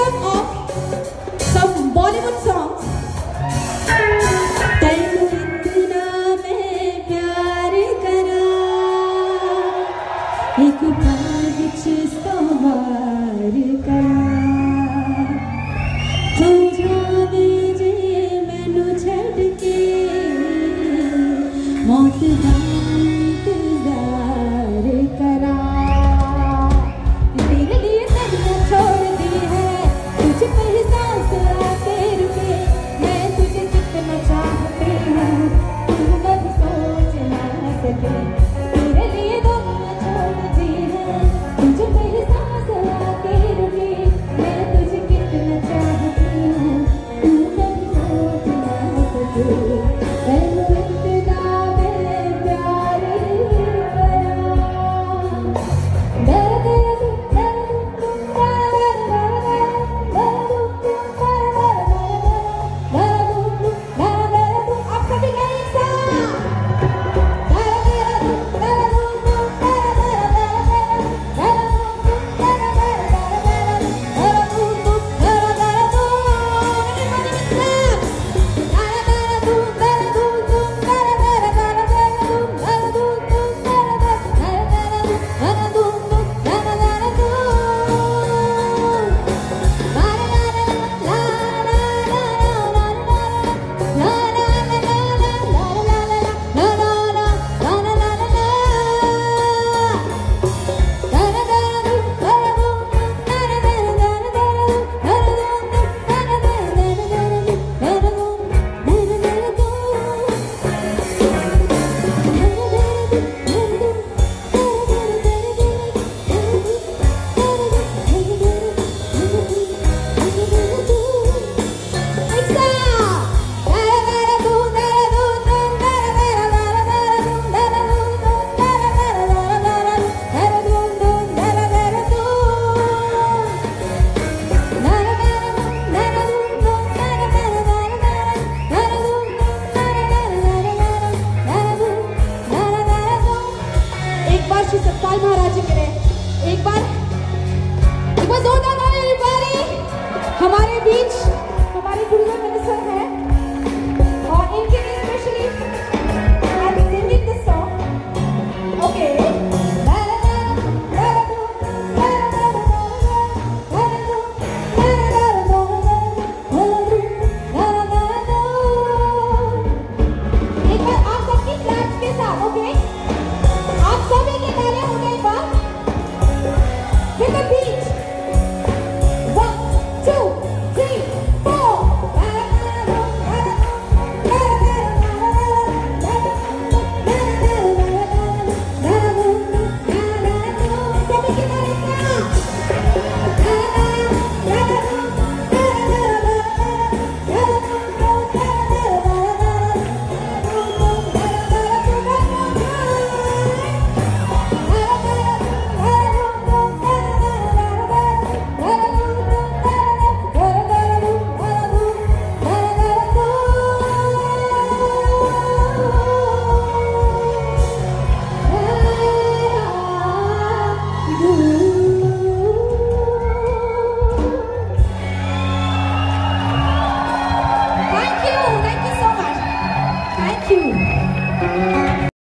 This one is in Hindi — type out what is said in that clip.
Oh. हमारे बीच